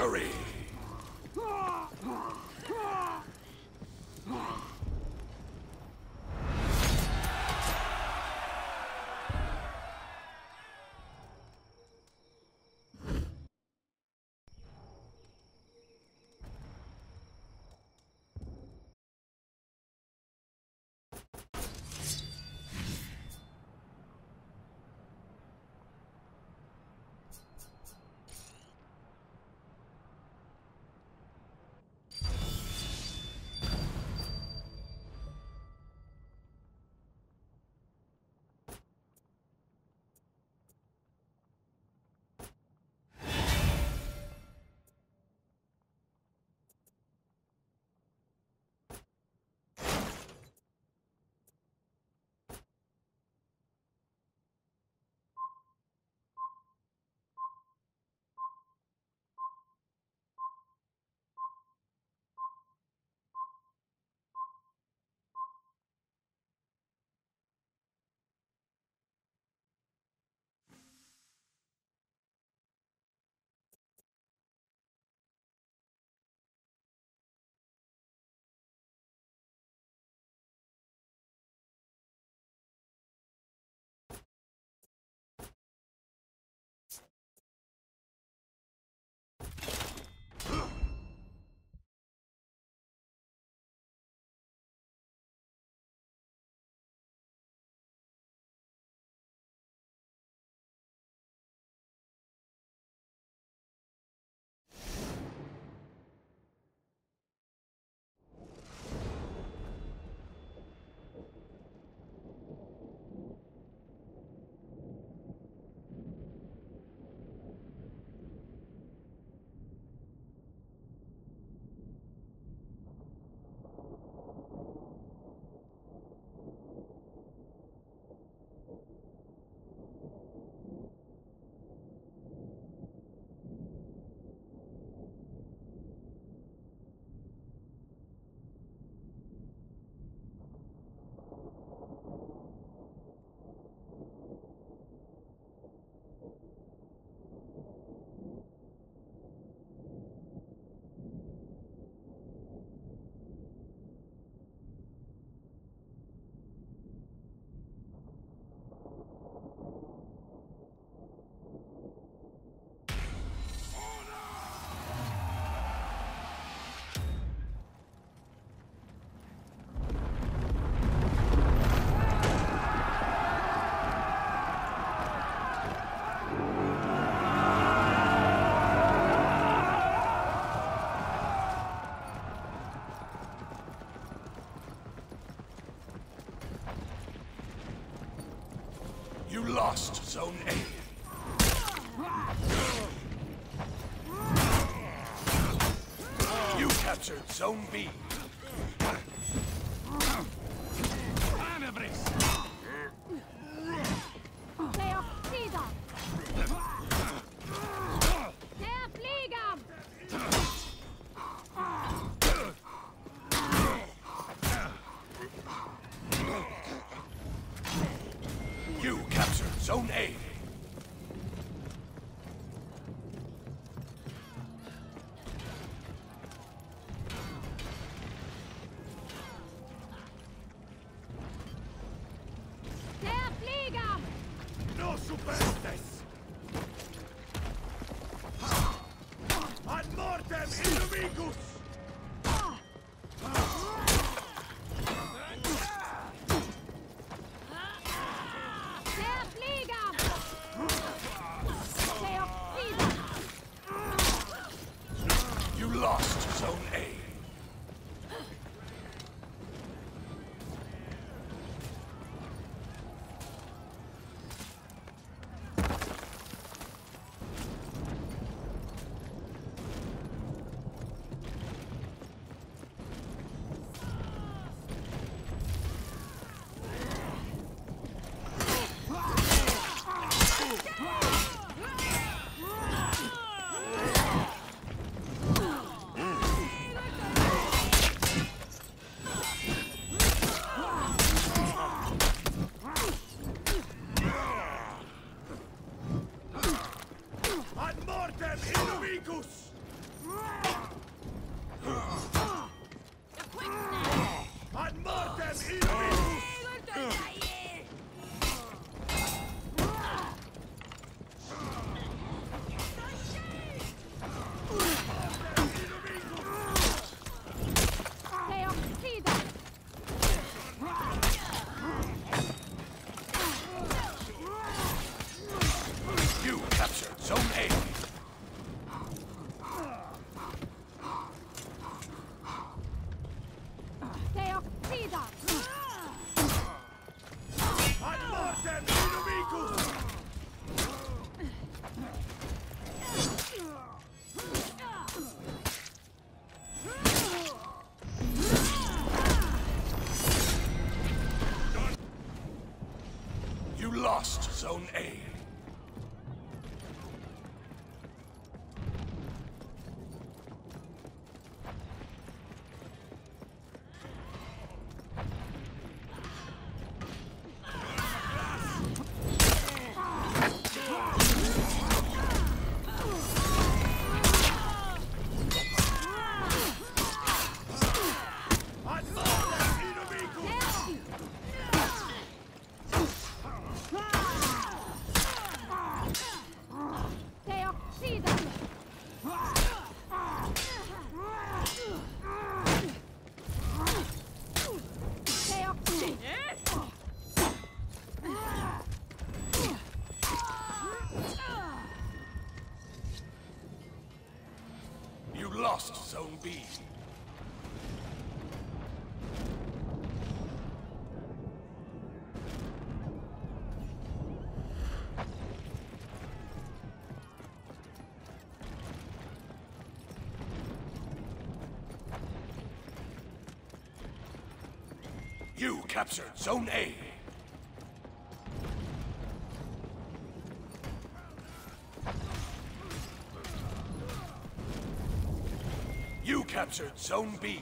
Victory! You lost Zone A. You captured Zone B. Zone A. lost Zone A. lost You captured Zone A. You captured Zone B.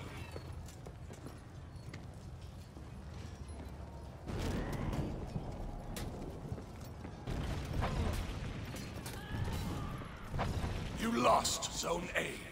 You lost Zone A.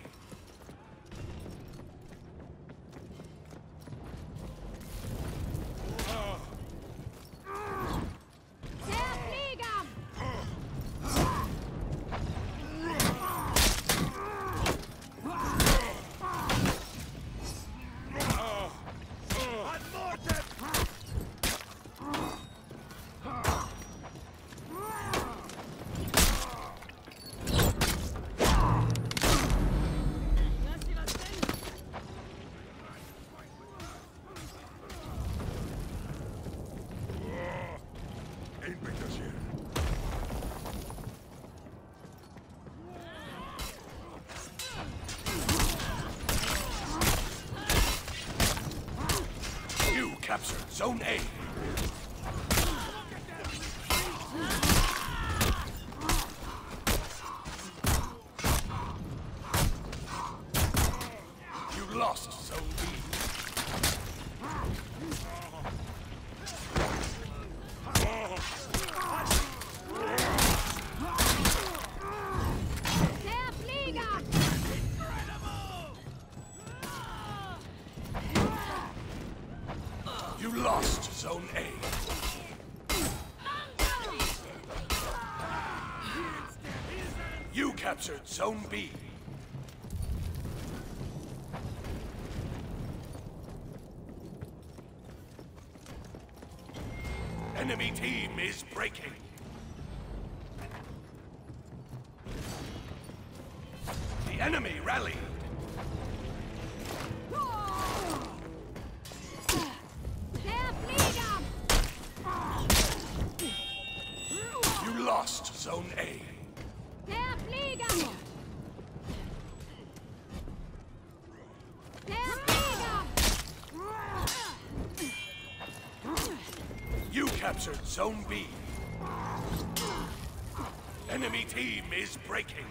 captured Zone B. Enemy team is breaking. The enemy rallied. You lost Zone A. captured Zone B. Enemy team is breaking.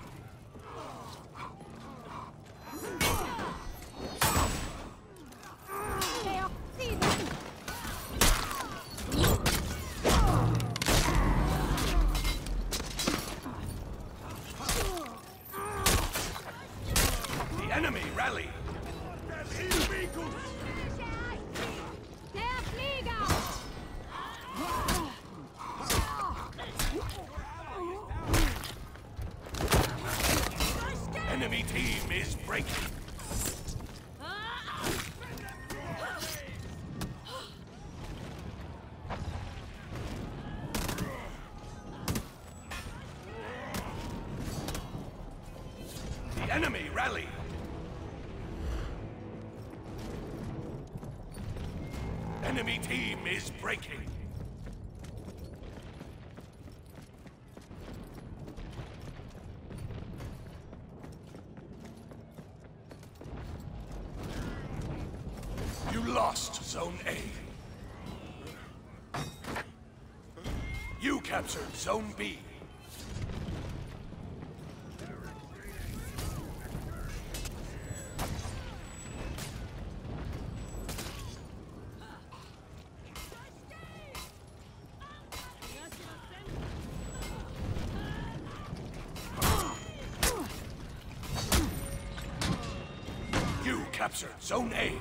Captured Zone B. You captured Zone A.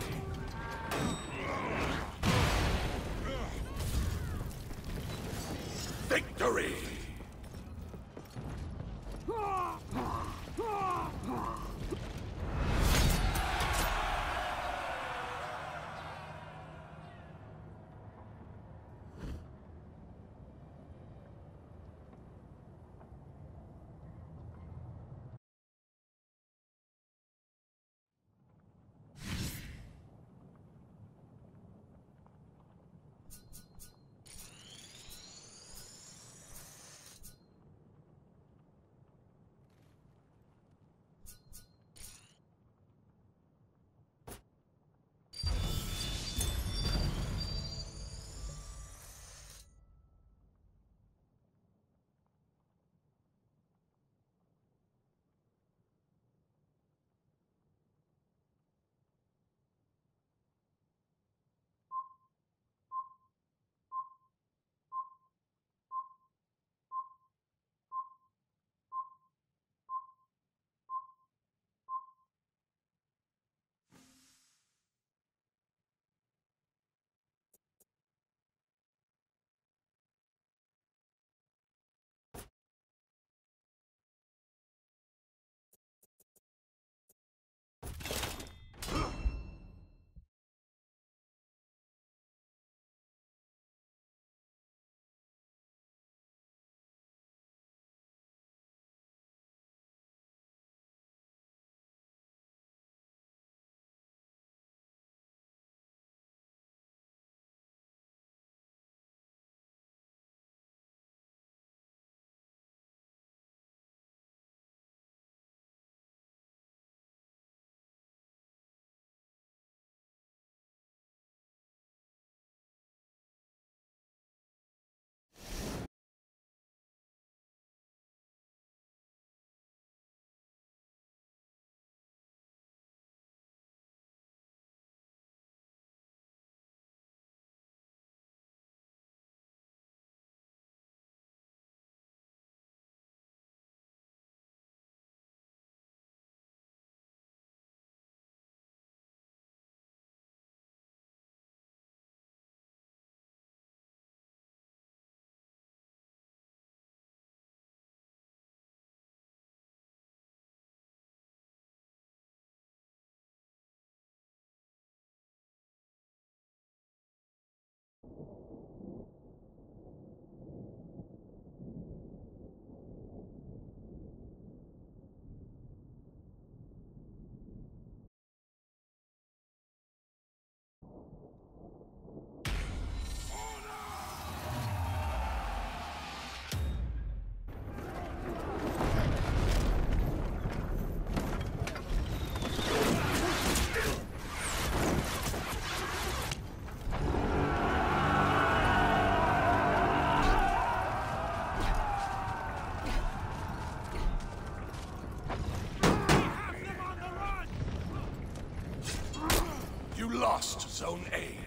Zone A.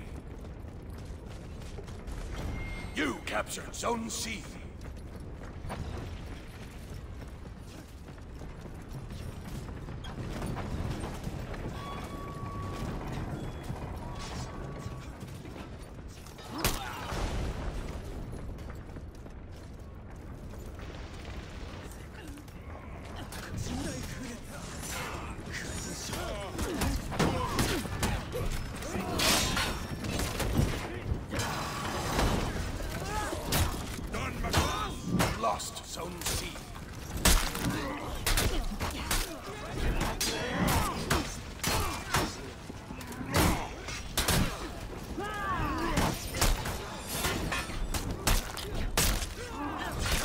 You captured Zone C. Lost Zone C.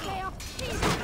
Stay off. Caesar.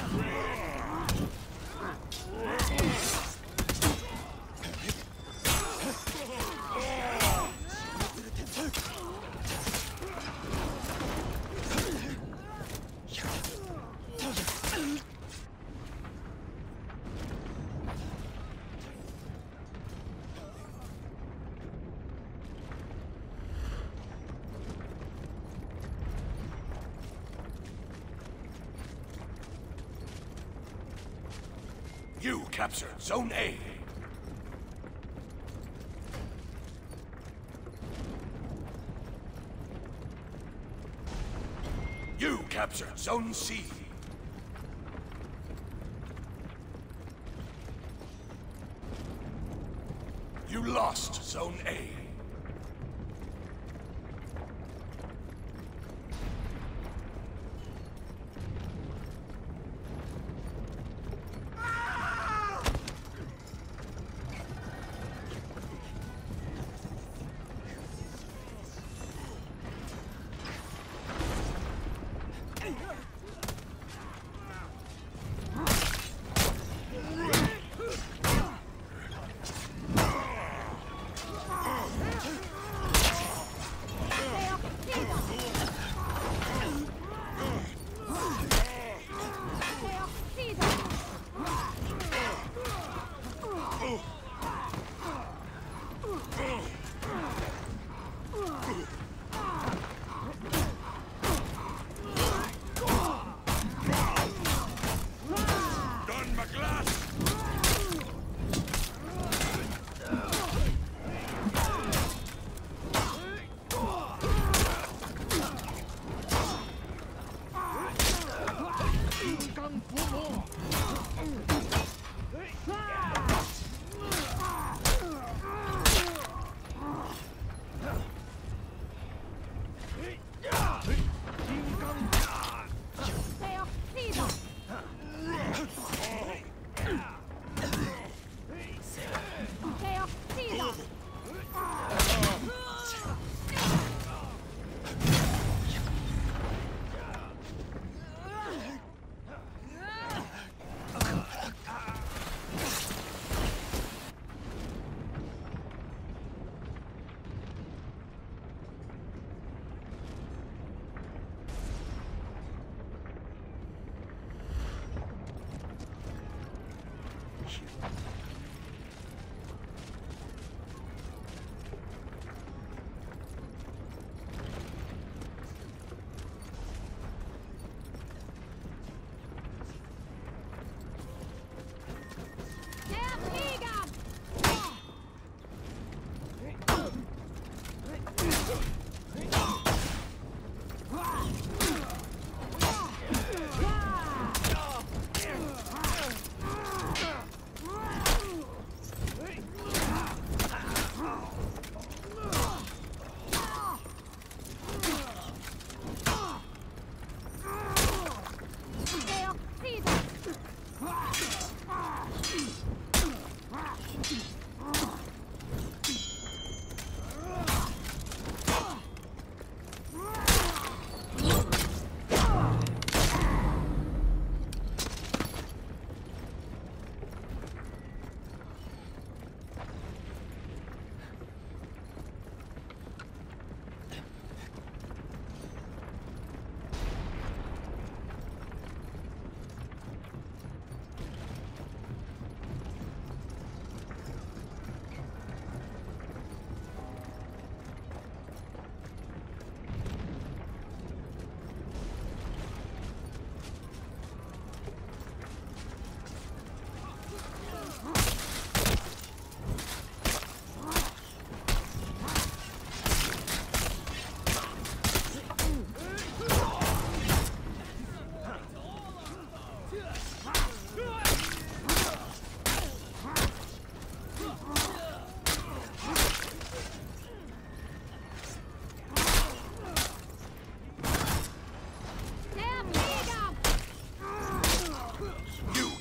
You captured Zone A. You captured Zone C.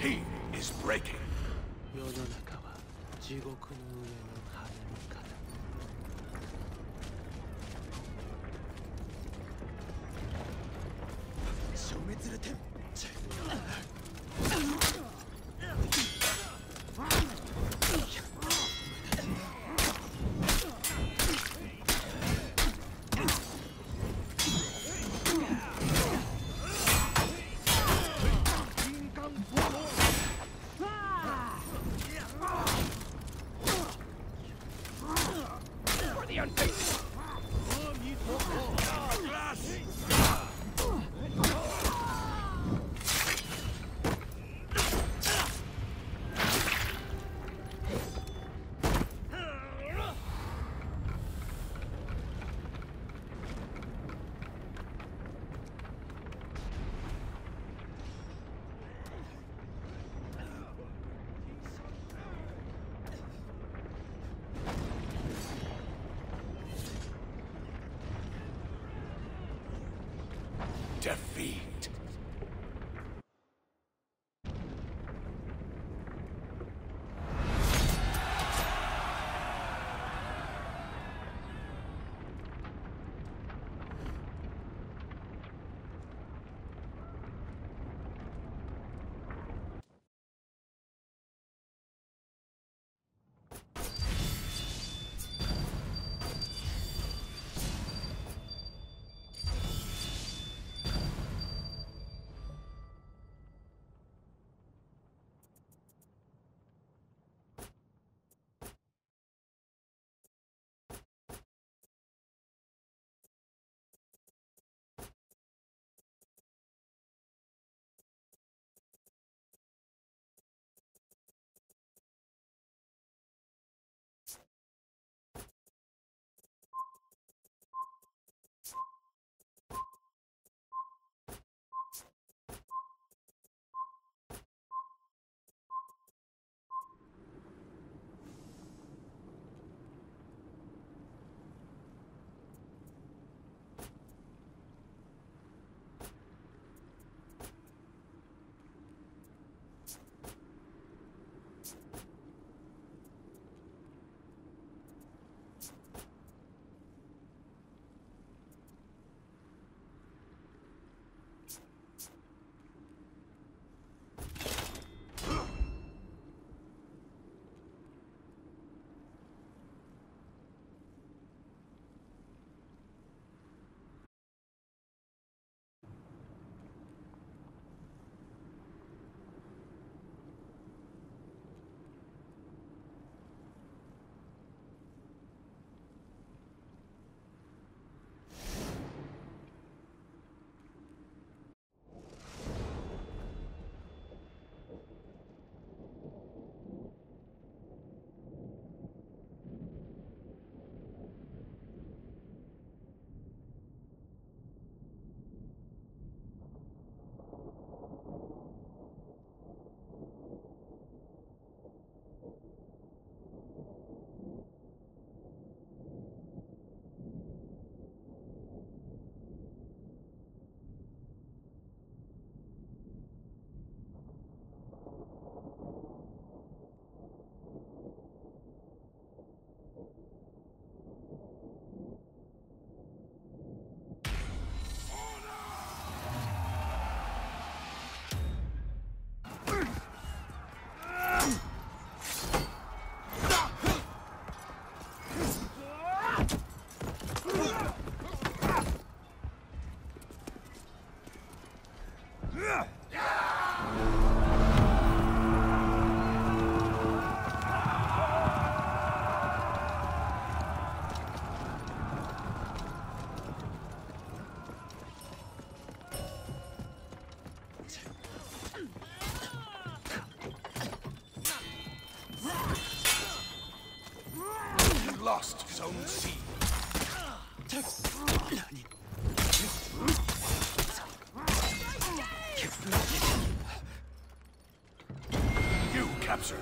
team is breaking. 世の中は地獄の上の羽のから消滅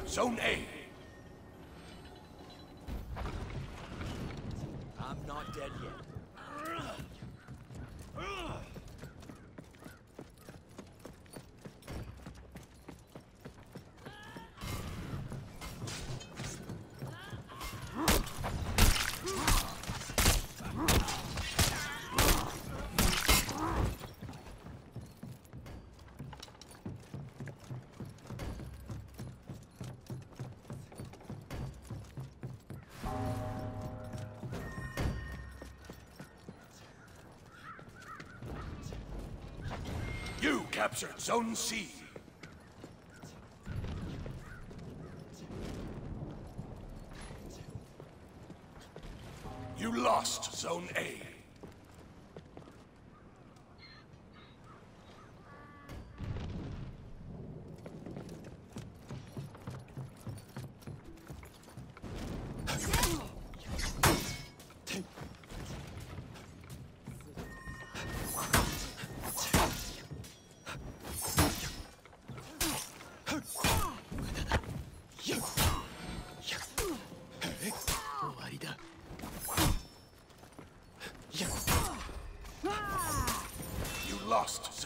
Zone A. captured Zone C. You lost Zone A.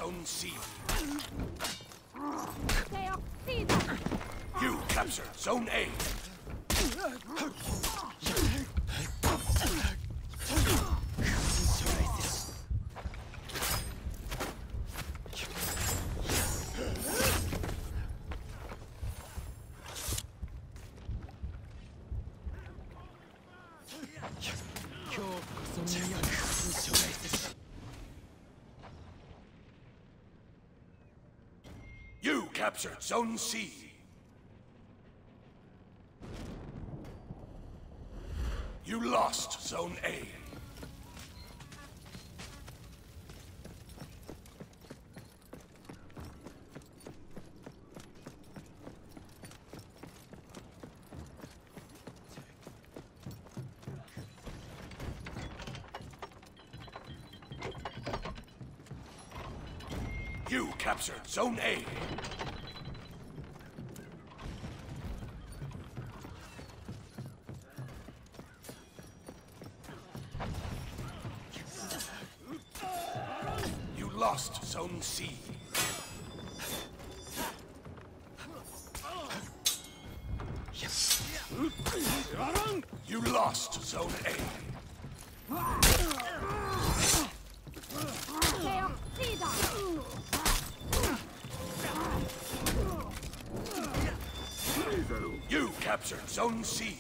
Zone C. You captured Zone A. captured Zone C. You lost Zone A. You captured Zone A. Zone C.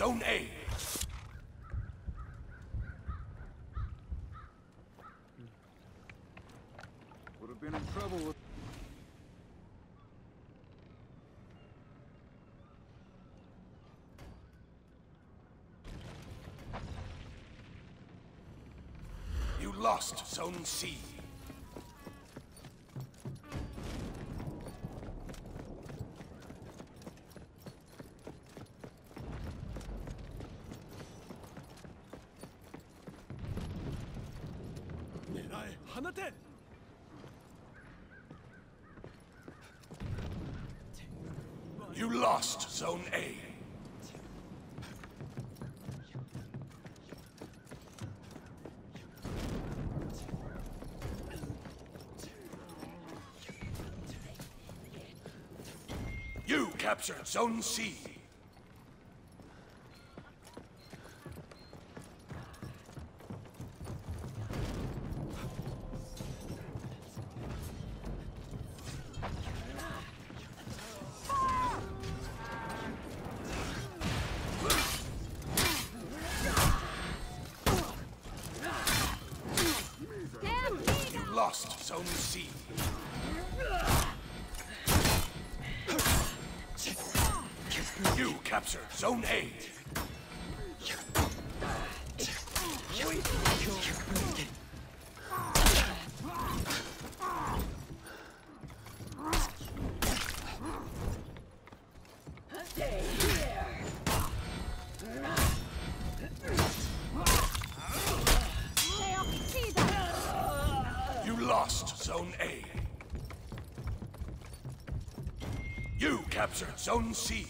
Zone A. Would have been in trouble with. You lost Zone C. You lost Zone A. You captured Zone C. Zone C.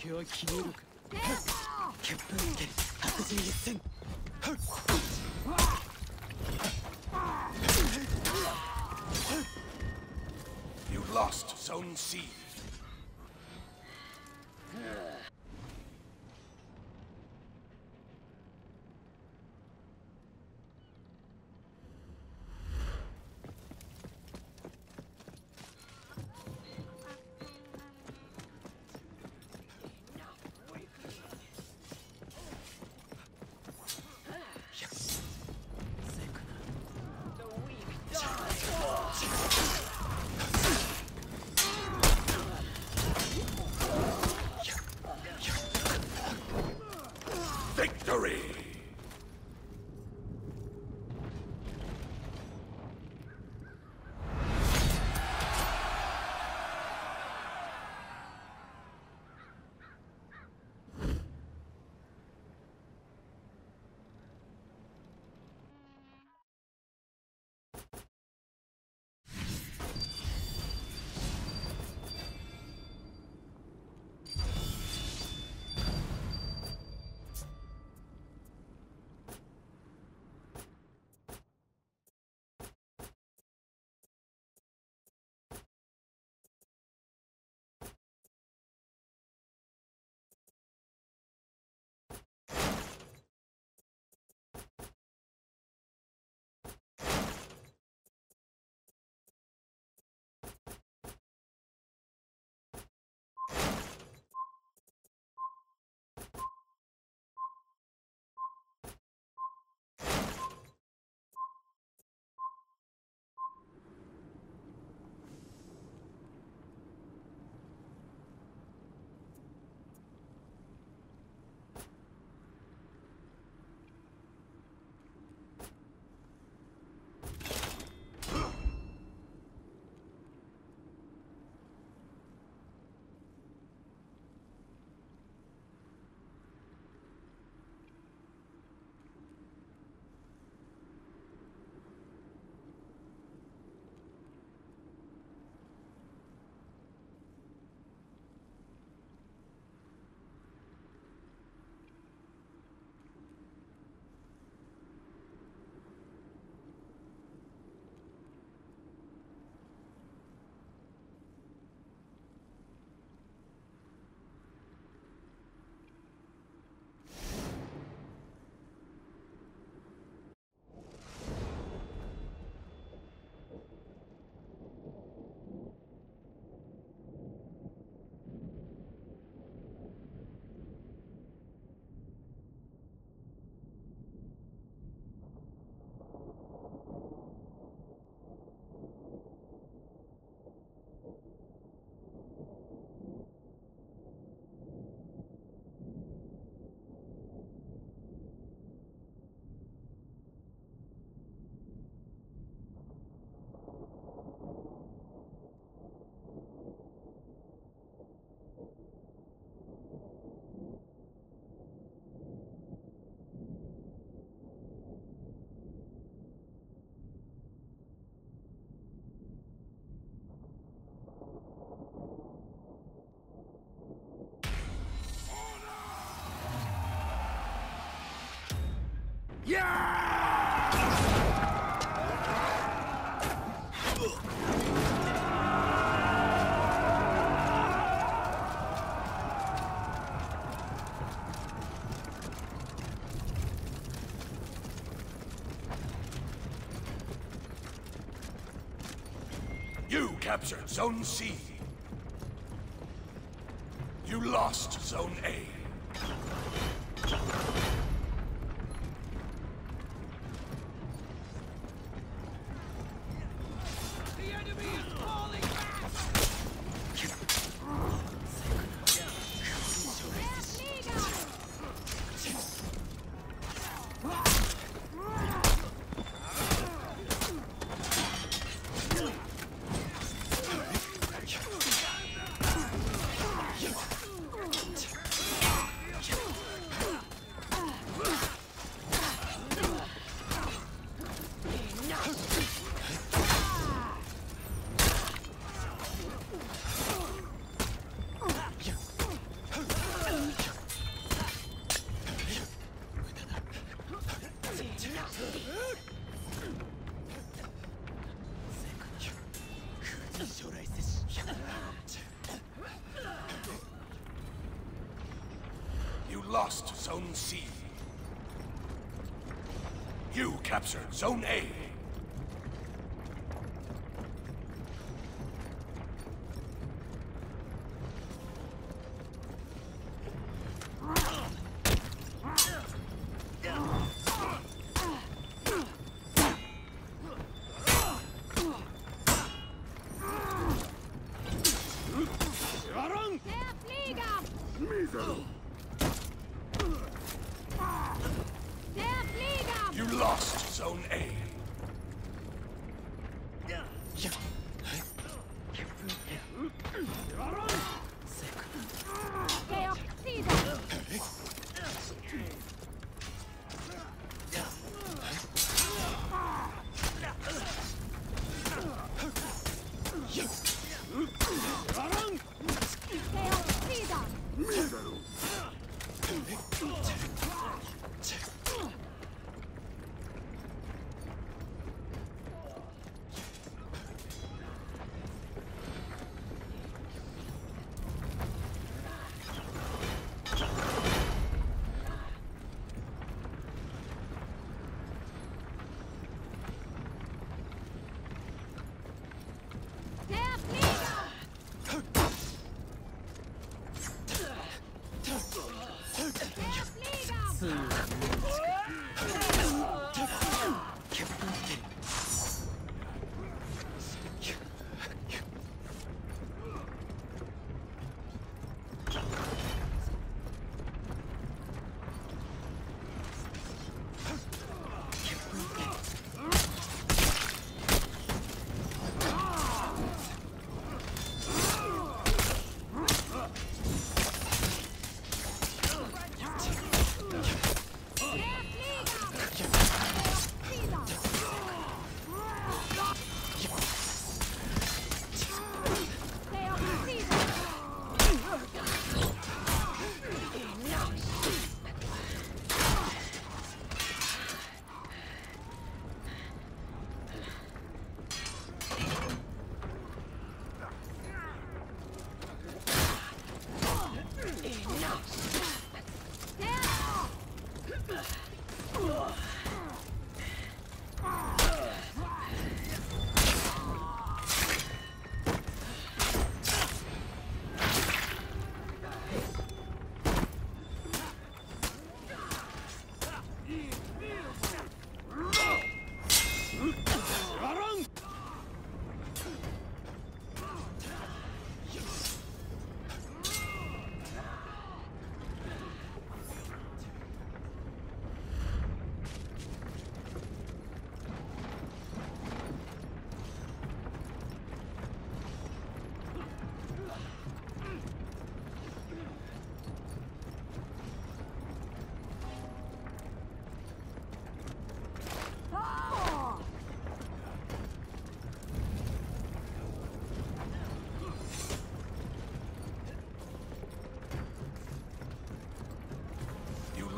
おじけは消えるか Der 白人一戦 You lost Zone C. captured Zone C. You lost Zone A. Zone C. You captured Zone A.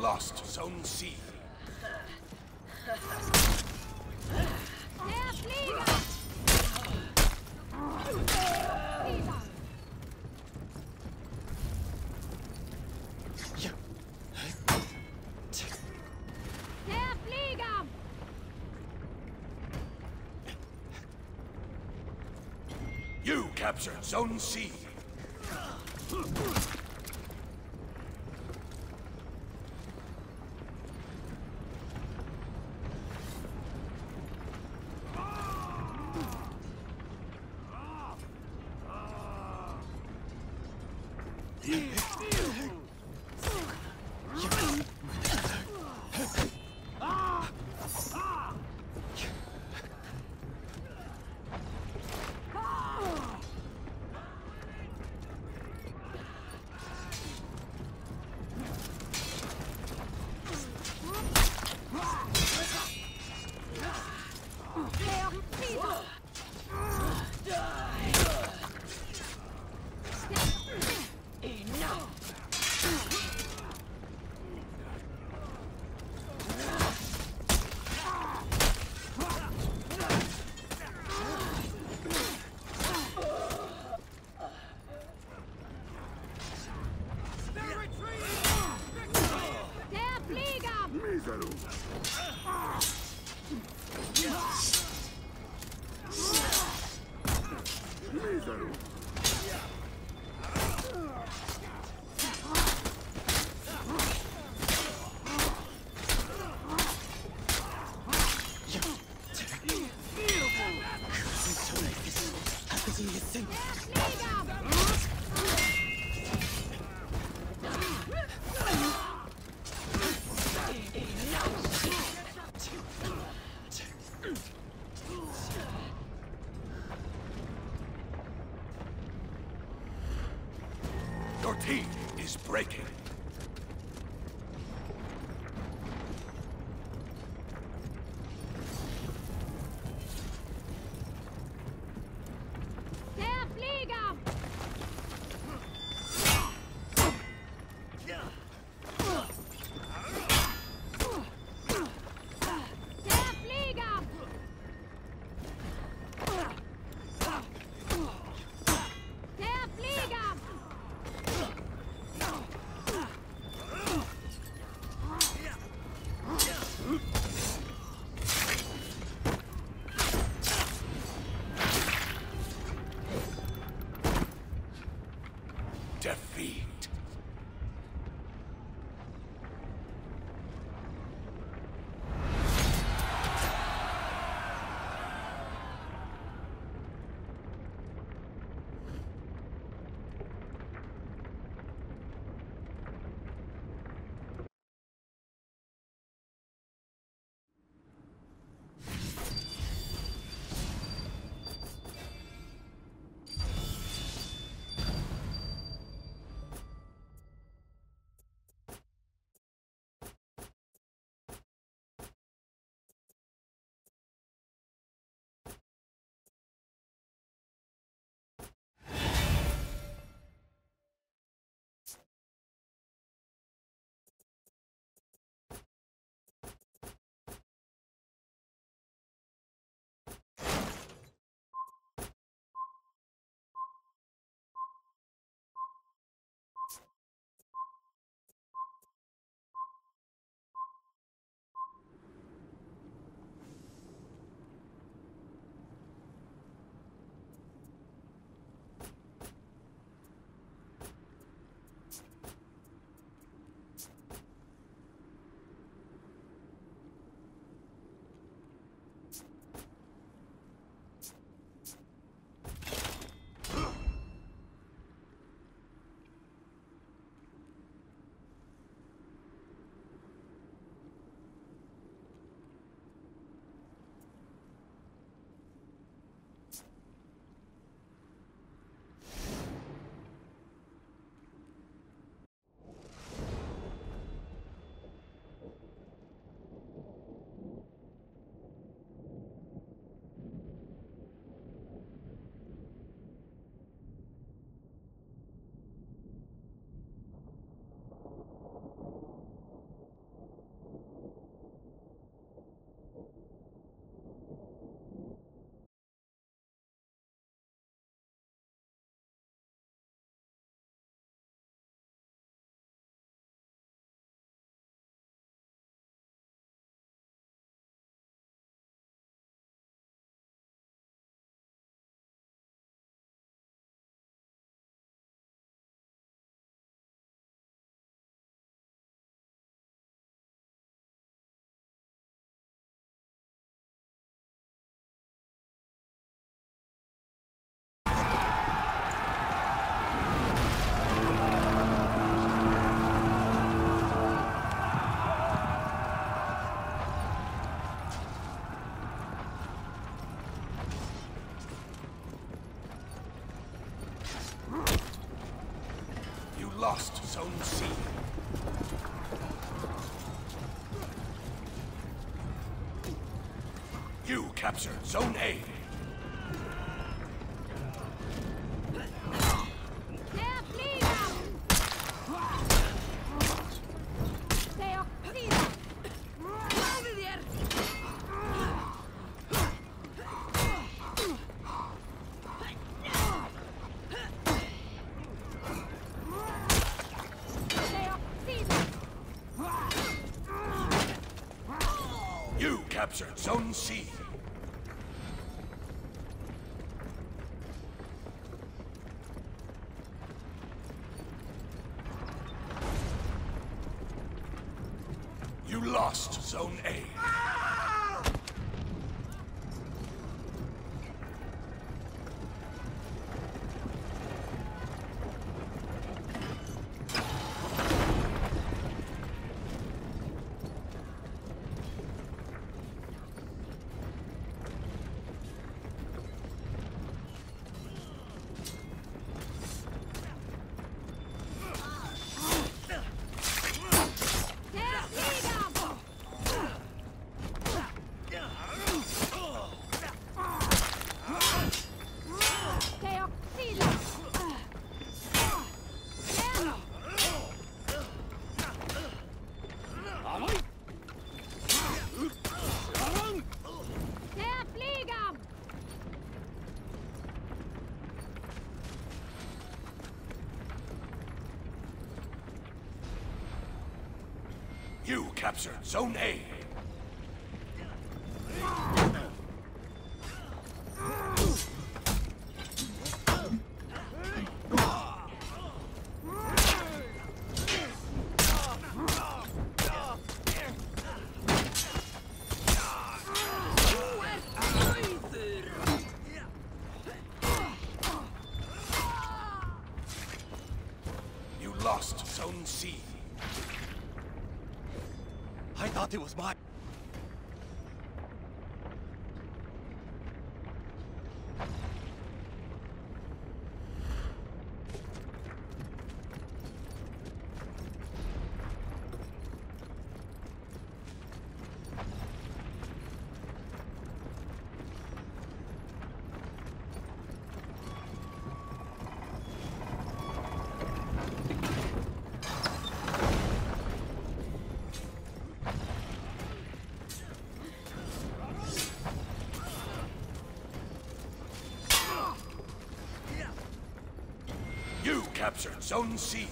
lost Zone C. You captured Zone C. Flieger! own. You captured Zone A. captured Zone A. captured Zone C.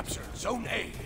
capture Zone A.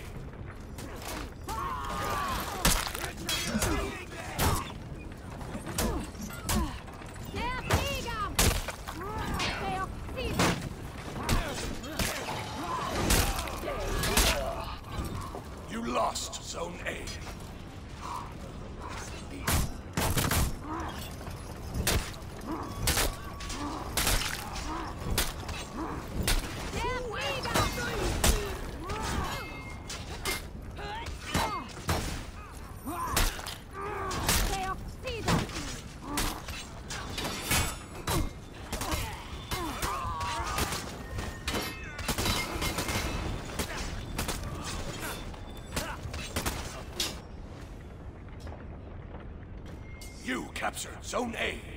captured Zone A.